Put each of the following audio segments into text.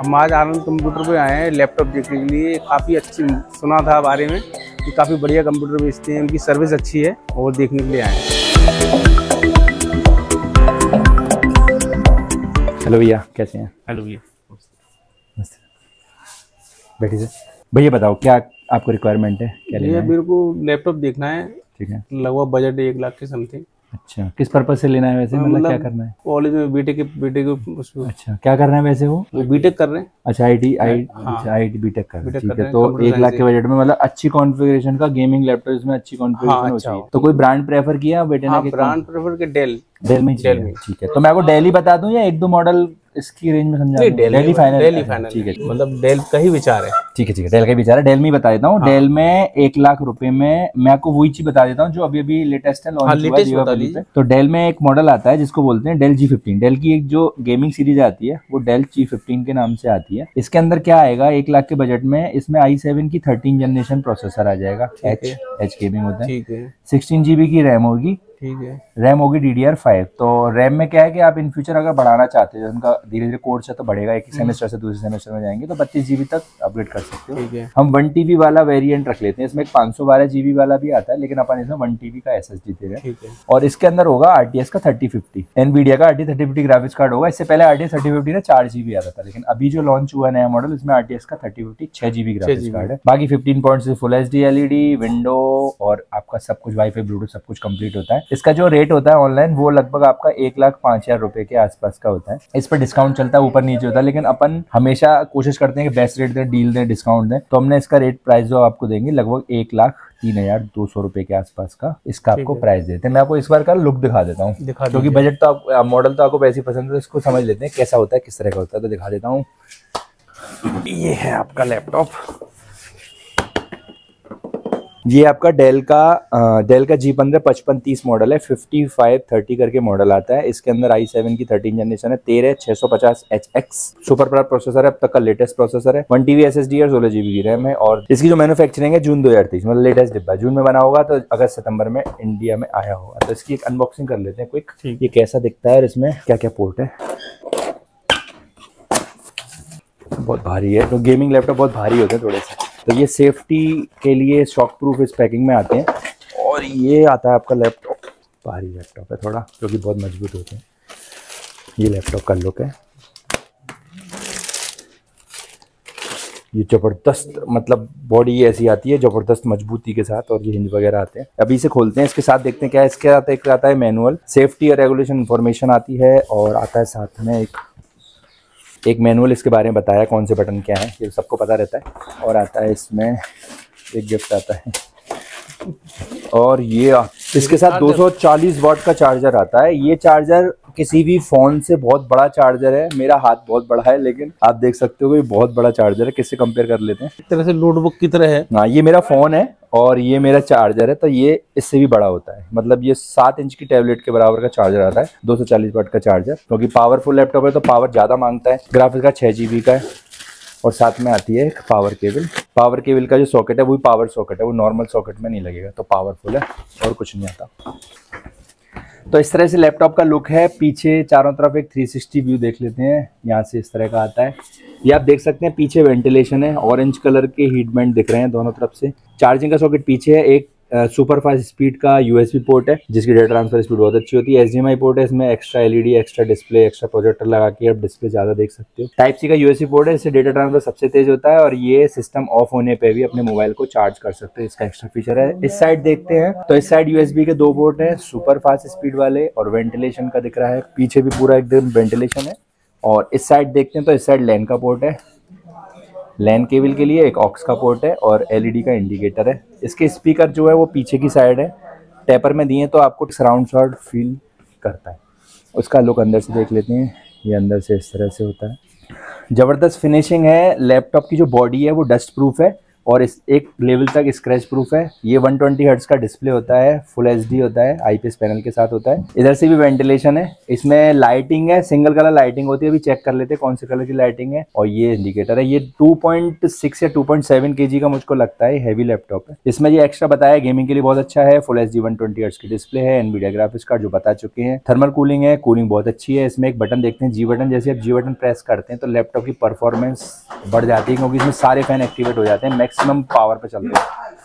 हम आज आनंद कंप्यूटर पे आए हैं लैपटॉप देखने के लिए। काफ़ी अच्छी सुना था बारे में कि काफ़ी बढ़िया कंप्यूटर बेचते हैं उनकी सर्विस अच्छी है और देखने के लिए आए हैं। हेलो भैया कैसे हैं? हेलो भैया। बैठिए सर। भैया बताओ क्या आपको रिक्वायरमेंट है? क्या भैया मेरे को लैपटॉप देखना है। ठीक है। लगभग बजट एक लाख के समथिंग। अच्छा। किस पर्पज से लेना है वैसे? मतलब क्या करना है? कॉलेज में बीटेक के बीटेक को अच्छा क्या करना है वैसे वो? वो बीटेक कर रहे हैं। अच्छा आई टी आई। अच्छा आई टी बीटेक कर रहे हैं, ठीक है तो एक लाख के बजट में मतलब अच्छी कॉन्फ़िगरेशन का गेमिंग लैपटॉप इसमें अच्छी कॉन्फ़िगरेशन होती हो अच्छा। चाहिए हो। तो कोई ब्रांड प्रेफर किया बेटे ने ब्रांड प्रेफर के डेल डेल में डेल में। ठीक है तो मैं आपको डेल ही बता दूँ या एक दो मॉडल इसकी रेंज में समझा? डेल फाइनल डेल ही। फाइनल ठीक है मतलब डेल का ही विचार है। ठीक है ठीक है। डेल का बेचारा डेल में ही बता देता हूँ। डेल में एक लाख रुपए में मैं आपको वही चीज़ बता देता हूँ जो अभी अभी लेटेस्ट है हाँ, लॉन्च हुआ है तो डेल में एक मॉडल आता है जिसको बोलते हैं डेल जी फिफ्टीन डेल की एक जो गेमिंग सीरीज़ आती है वो डेल जी फिफ्टीन के नाम से आती है। इसके अंदर क्या आएगा? एक लाख के बजट में इसमें आई सेवन की थर्टीन जनरेशन प्रोसेसर आ जाएगा। एच एच गेमिंग होता है। है। सिक्सटीन जीबी की रैम होगी। ठीक है। रैम होगी डी डी आर फाइव तो रैम में क्या है कि आप इन फ्यूचर अगर बढ़ाना चाहते हो उनका धीरे धीरे कोर्स है तो बढ़ेगा एक सेमेस्टर से दूसरे सेमेस्टर में जाएँगे तो बत्तीस जीबी तक अपग्रेड कर सकते हो। ठीक है। हम वन टीबी वाला वेरियंट रख लेते हैं इसमें एक पाँच सौ बारह जीबी वाला भी आता है लेकिन अपन इसमें वन टीबी का एस एस डी दे रहे हैं। और इसके अंदर होगा आरटीएस का थर्टी फिफ्टी एन एनवीडिया का RT thirty fifty graphics card होगा इससे पहले आरटीएस थर्टी फिफ्टी ना चार जीबी आता था लेकिन अभी जो लॉन्च हुआ नया मॉडल इसमें आरटीएस का थर्टी फिफ्टी छह जीबी ग्राफिक्स कार्ड है। बाकी fifteen point full H D LED window और आपका सब कुछ वाईफाई ब्लूटूथ सब कुछ कंप्लीट होता है। इसका जो रेट होता है ऑनलाइन वो लगभग आपका एक लाख पाँच हज़ार रुपए के आसपास का होता है। इस पर डिस्काउंट चलता है ऊपर नीचे होता है लेकिन अपन हमेशा कोशिश करते हैं कि बेस्ट रेट दें डील दें डिस्काउंट दें। तो हमने इसका रेट प्राइस जो आपको देंगे लगभग एक लाख तीन हज़ार दो सौ रुपए के आसपास का इसका आपको प्राइस देते हैं। मैं आपको इस बार का लुक दिखा देता हूँ। क्योंकि बजट तो आप मॉडल तो आपको वैसे ही पसंद है तो इसको समझ लेते हैं कैसा होता है किस तरह का होता है तो दिखा देता हूँ। ये है आपका लैपटॉप ये आपका डेल का डेल का जी पंद्रह पचपन तीस मॉडल है फिफ्टी फाइव थर्टी करके मॉडल आता है। इसके अंदर आई सेवन की थर्टीन जनरेशन है तेरह छह सौ पचास एच एक्स सुपर प्रा प्रोसेसर है अब तक का लेटेस्ट प्रोसेसर है। One TV S S D और सोलह जीबी की रैम है और इसकी जो मैनुफेक्चरिंग है जून दो हज़ार तेईस मतलब लेटेस्ट डिब्बा जून में बना होगा तो अगस्त सितंबर में इंडिया में आया होगा। तो इसकी एक अनबॉक्सिंग कर लेते हैं क्विक ये कैसा दिखता है और इसमें क्या क्या पोर्ट है? बहुत भारी है तो गेमिंग लैपटॉप बहुत भारी होते हैं थोड़े से। तो ये सेफ्टी के लिए शॉक प्रूफ इस पैकिंग में आते हैं। और ये आता है आपका लैपटॉप भारी लैपटॉप है थोड़ा क्योंकि बहुत मज़बूत होते हैं। ये लैपटॉप का लुक है। ये ज़बरदस्त मतलब बॉडी ऐसी आती है, ज़बरदस्त मजबूती के साथ और ये हिंज वगैरह आते हैं। अभी इसे खोलते हैं, इसके साथ देखते हैं क्या है। इसके साथ एक आता है मैनुअल सेफ्टी और रेगुलेशन इन्फॉर्मेशन आती है और आता है साथ में एक एक मैनुअल इसके बारे में बताया कौन से बटन क्या है, ये सबको पता रहता है। और आता है इसमें, एक गिफ्ट आता है। और ये इसके साथ 240 वाट का चार्जर आता है। ये चार्जर किसी भी फ़ोन से बहुत बड़ा चार्जर है। मेरा हाथ बहुत बड़ा है लेकिन आप देख सकते हो कि ये बहुत बड़ा चार्जर है। किससे कंपेयर कर लेते हैं? एक तरह से नोटबुक की तरह है। हाँ ये मेरा फ़ोन है और ये मेरा चार्जर है तो ये इससे भी बड़ा होता है। मतलब ये सात इंच की टैबलेट के बराबर का चार्जर आता है 240 वाट का चार्जर क्योंकि पावरफुल लैपटॉप है तो पावर ज़्यादा माँगता है। ग्राफिक्स का छह जीबी का है। और साथ में आती है एक पावर केबल पावर केबल का जो सॉकेट है, वो भी पावर सॉकेट है, वो नॉर्मल सॉकेट में नहीं लगेगा तो पावरफुल है और कुछ नहीं आता। तो इस तरह से लैपटॉप का लुक है। पीछे चारों तरफ़ एक 360 व्यू देख लेते हैं। यहाँ से इस तरह का आता है। ये आप देख सकते हैं, पीछे वेंटिलेशन है ऑरेंज कलर के हीट बेंट दिख रहे हैं दोनों तरफ़ से। चार्जिंग का सॉकेट पीछे है, एक सुपर फास्ट स्पीड का यूएसबी पोर्ट है, जिसकी डेटा ट्रांसफ़र स्पीड बहुत अच्छी होती है। एच पोर्ट है, इसमें extra LED extra display extra projector लगा के आप डिस्प्ले ज़्यादा देख सकते हो। टाइप सी का यूएसबी पोर्ट है, इससे डेटा ट्रांसफ़र सबसे तेज होता है और ये सिस्टम ऑफ़ होने पर भी अपने मोबाइल को चार्ज कर सकते हैं। इसका एक्स्ट्रा फीचर है। इस साइड देखते हैं तो इस साइड यूएसबी के दो पोर्ट है सुपर फास्ट स्पीड वाले और वेंटिलेशन का दिख रहा है। पीछे भी पूरा एकदम वेंटिलेशन है। और इस साइड देखते हैं तो इस साइड लैन का पोर्ट है। लैन केबल के लिए एक ऑक्स का पोर्ट है और एलईडी का इंडिकेटर है। इसके स्पीकर जो है वो पीछे की साइड है। टेपर में दिए तो आपको सराउंड साउंड फील करता है। उसका लुक अंदर से देख लेते हैं। ये अंदर से इस तरह से होता है। ज़बरदस्त फिनिशिंग है। लैपटॉप की जो बॉडी है वो डस्ट प्रूफ है। और इस एक लेवल तक स्क्रैच प्रूफ है। ये 120 ट्वेंटी का डिस्प्ले होता है फुल एच होता है आईपीएस पैनल के साथ होता है। इधर से भी वेंटिलेशन है। इसमें लाइटिंग है सिंगल कलर लाइटिंग होती है, अभी चेक कर लेते हैं कौन से कलर की लाइटिंग है। और ये इंडिकेटर है। ये 2.6 या 2.7 केजी का मुझको लगता है हैवी लैपटॉप है। इसमें ये एक्स्ट्रा बताया गेमिंग के लिए बहुत अच्छा है। Full H D one twenty की डिस्प्ले है। एनवीडिया कार्ड जो बता चुके हैं। थर्मल कूलिंग है कूलिंग बहुत अच्छी है। इसमें एक बटन देखते हैं जी बटन जैसे आप जी बटन प्रेस करते हैं तो लैपटॉप की परफॉर्मेंस बढ़ जाती है, क्योंकि इसमें सारे फ़ैन एक्टिवेट हो जाते हैं। मैक्सिमम पावर पे चलते हैं।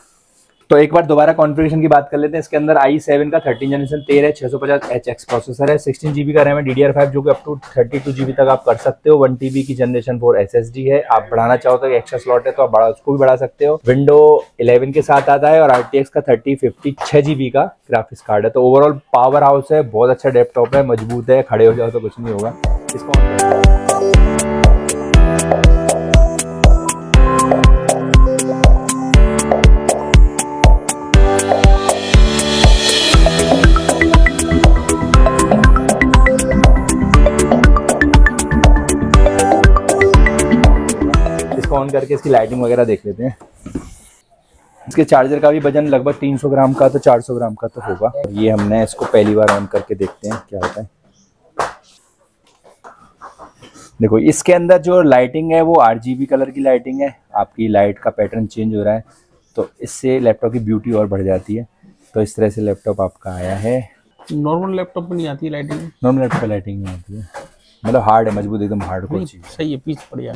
तो एक बार दोबारा कॉन्फ़िगरेशन की बात कर लेते हैं। इसके अंदर आई सेवन का थर्टीन जनरेशन तेरह, छह सौ पचास एच एक्स प्रोसेसर है। सिक्सटीन जीबी का रैम है। डी फाइव जो कि up to thirty two GB तक आप कर सकते हो। वन टीबी की जनरेशन फोर एस है। आप बढ़ाना चाहो तो एक्स्ट्रा स्लॉट है तो आप बढ़ा, उसको भी बढ़ा सकते हो। विंडो इलेवन के साथ आता है और एक्स का थर्टी फिफ्टी छह जीबी का ग्राफिक्स कार्ड है। तो ओवरऑल पावर हाउस है। बहुत अच्छा डेपटॉप है। मज़बूत है। खड़े हो जाओ तो कुछ नहीं होगा। इसको करके इसकी लाइटिंग वगैरह देख लेते हैं। इसके चार्जर का भी वज़न लगभग 300 ग्राम का तो 400 ग्राम का तो होगा। ये हमने इसको पहली बार ऑन करके देखते हैं क्या होता है। देखो इसके अंदर जो लाइटिंग है वो आरजीबी कलर की लाइटिंग है। आपकी लाइट का पैटर्न चेंज हो रहा है तो इससे लैपटॉप की ब्यूटी और बढ़ जाती है। तो इस तरह से लैपटॉप आपका आया है। नॉर्मल लैपटॉप में नहीं आती लाइटिंग नॉर्मल लैपटॉप लाइटिंग नहीं आती है। मतलब हार्ड है मज़बूत एकदम हार्ड कोई चीज़। सही है पीस बढ़िया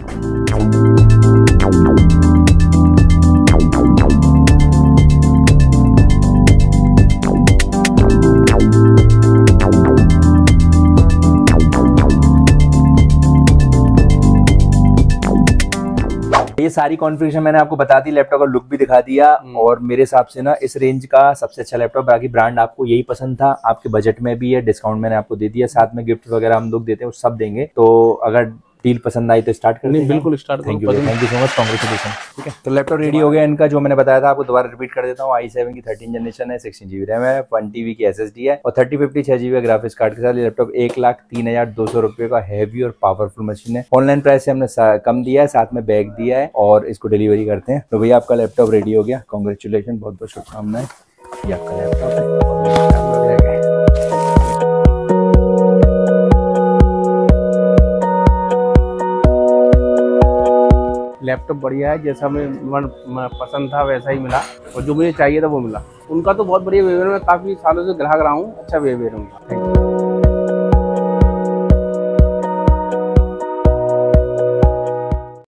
ये सारी कॉन्फ़िगरेशन मैंने आपको बता दी लैपटॉप का लुक भी दिखा दिया और मेरे हिसाब से ना इस रेंज का सबसे अच्छा लैपटॉप बाकी ब्रांड आपको यही पसंद था आपके बजट में भी है डिस्काउंट मैंने आपको दे दिया साथ में गिफ्ट वगैरह हम लोग देते हैं वो सब देंगे। तो अगर डील पसंद आई तो स्टार्ट कर नहीं बिल्कुल start thank you thank you so much congratulation ठीक है। तो लैपटॉप रेडी हो गया इनका जो मैंने बताया था आपको दोबारा रिपीट कर देता हूँ। आई सेवन की थर्टीन जनरेशन है सिक्सटीन जीबी रैम है वन टीवी की एस है और थर्टी फिफ्टी छह जीबी ग्राफिक्स कार्ड के साथ ये लैपटॉप एक लाख तीन हज़ार दो सौ रुपये का हैवी और पावरफुल मशीन है। ऑनलाइन प्राइस से हमने कम दिया है साथ में बैग दिया है और इसको डिलीवरी करते हैं। तो भैया आपका लैपटॉप रेडी हो गया। कॉन्ग्रेचुलेशन बहुत बहुत शुभकामनाएँ। ये आपका लैपटॉप है। लैपटॉप बढ़िया है, जैसा मैं मन पसंद था वैसा ही मिला। और जो मुझे चाहिए था वो मिला। उनका तो बहुत बढ़िया बिहेवियर मैं काफ़ी सालों से ग्राहक रहा हूँ अच्छा बिहेवियर उनका। Thank you